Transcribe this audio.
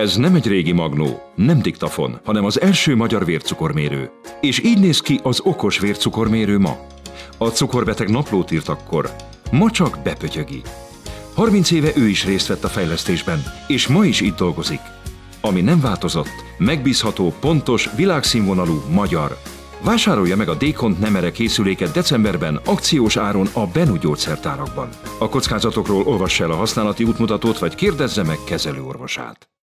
Ez nem egy régi magnó, nem diktafon, hanem az első magyar vércukormérő. És így néz ki az okos vércukormérő ma. A cukorbeteg naplót írt akkor, ma csak bepötyögi. 30 éve ő is részt vett a fejlesztésben, és ma is itt dolgozik. Ami nem változott, megbízható, pontos, világszínvonalú, magyar. Vásárolja meg a Dékont Nemere készüléket decemberben akciós áron a Benu gyógyszertárakban. A kockázatokról olvass el a használati útmutatót, vagy kérdezze meg kezelőorvosát.